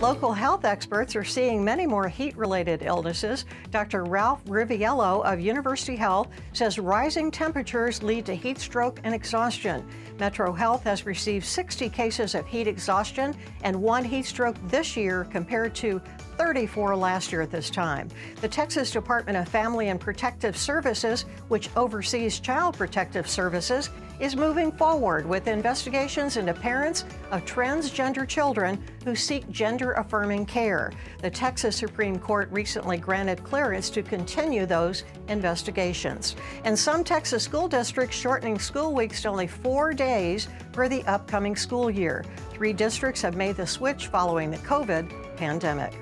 Local health experts are seeing many more heat related illnesses. Dr. Ralph Riviello of University Health says rising temperatures lead to heat stroke and exhaustion. Metro Health has received 60 cases of heat exhaustion and one heat stroke this year compared to 34 last year at this time. The Texas Department of Family and Protective Services, which oversees child protective services, is moving forward with investigations into parents of transgender children who seek gender affirming care. The Texas Supreme Court recently granted clearance to continue those investigations. And some Texas school districts shortening school weeks to only four days for the upcoming school year. Three districts have made the switch following the COVID pandemic.